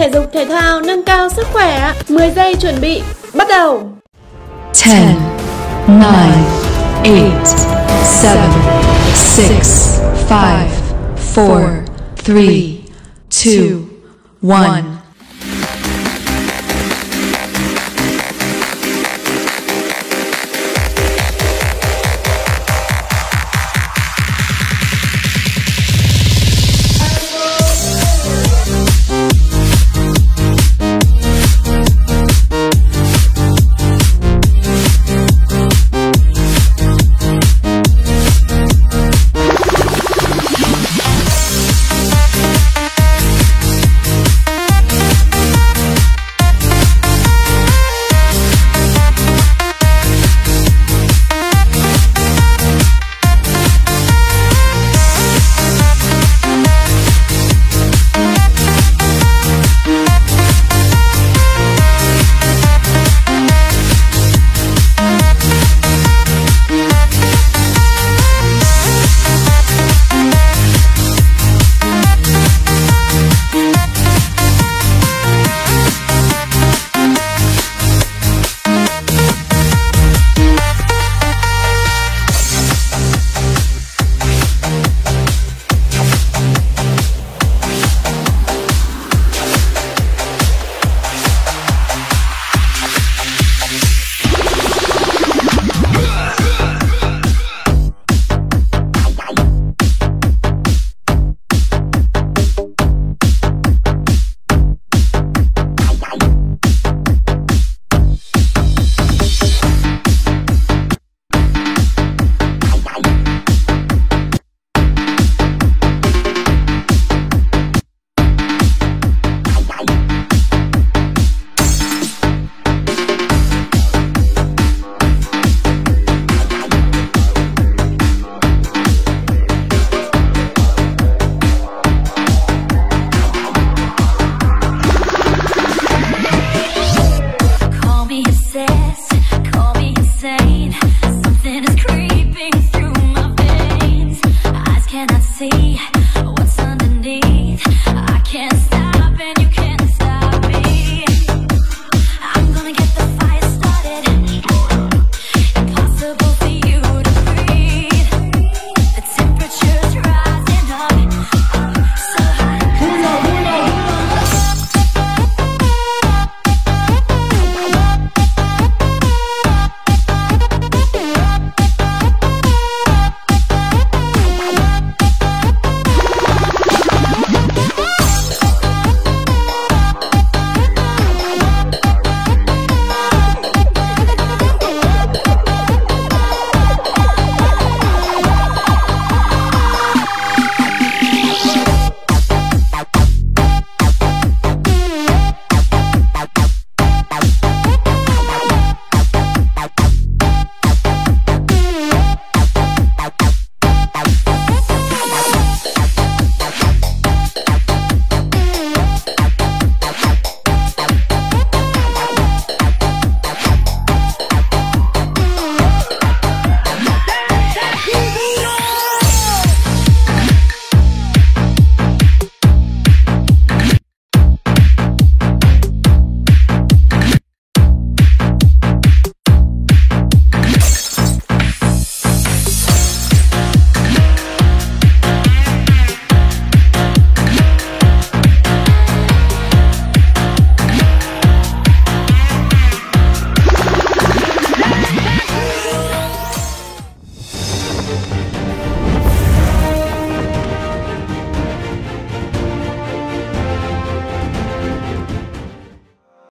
Thể dục thể thao, nâng cao sức khỏe. 10 giây chuẩn bị, Bắt đầu. 10 9 8 7 6 5 4 3 2 1